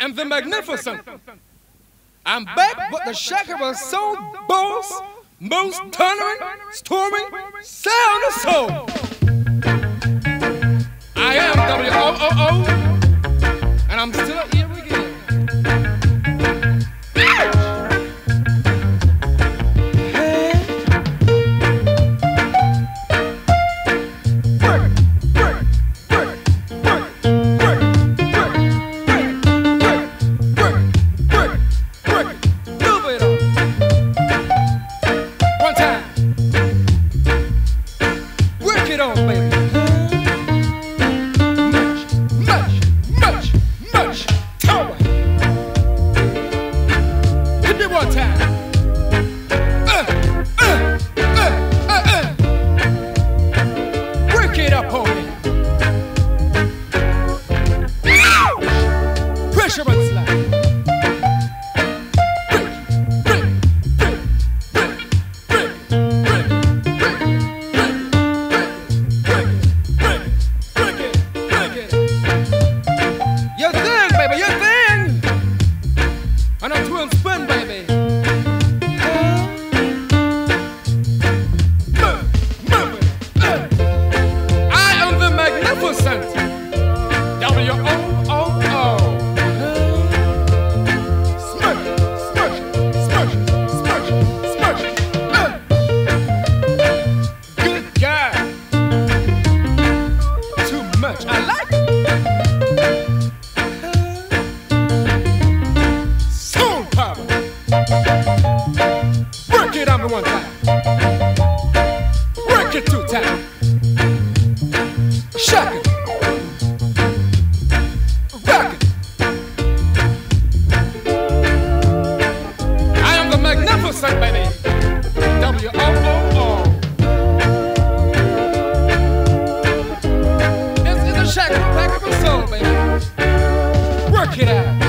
and the magnificent. I'm back, but the shaker was so boss, most thundering, storming, sound of soul. I am W-O-O-O. much I like. Stone power. Work it on the one time. Work it two times. Yeah. it out.